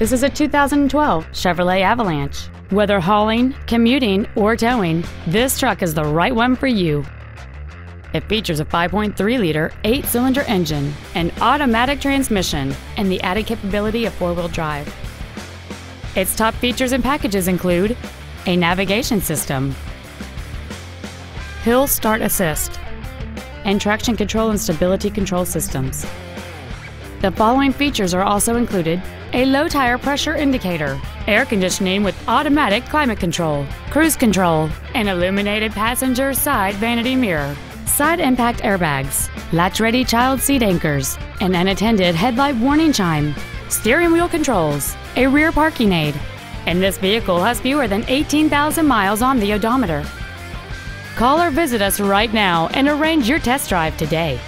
This is a 2012 Chevrolet Avalanche. Whether hauling, commuting, or towing, this truck is the right one for you. It features a 5.3-liter, eight-cylinder engine, an automatic transmission, and the added capability of four-wheel drive. Its top features and packages include a navigation system, hill start assist, and traction control and stability control systems. The following features are also included a low tire pressure indicator, air conditioning with automatic climate control, cruise control, an illuminated passenger side vanity mirror, side impact airbags, latch ready child seat anchors, an unattended headlight warning chime, steering wheel controls, a rear parking aid, and this vehicle has fewer than 18,000 miles on the odometer. Call or visit us right now and arrange your test drive today.